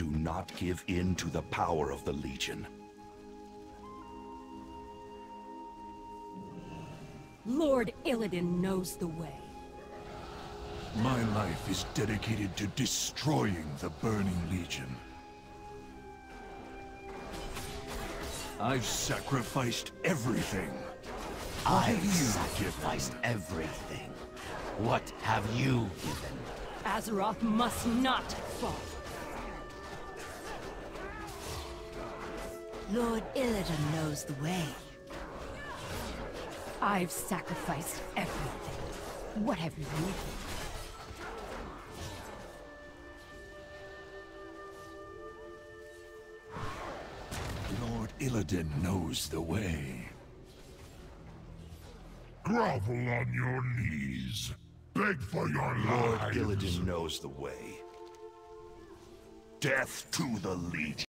Do not give in to the power of the Legion. Lord Illidan knows the way. My life is dedicated to destroying the Burning Legion. I've sacrificed everything. I've you sacrificed everything. What have you given? Azeroth must not fall. Lord Illidan knows the way. I've sacrificed everything. What have you? Lord Illidan knows the way. Grovel on your knees. Beg for your Lord lives. Illidan knows the way. Death to the Legion.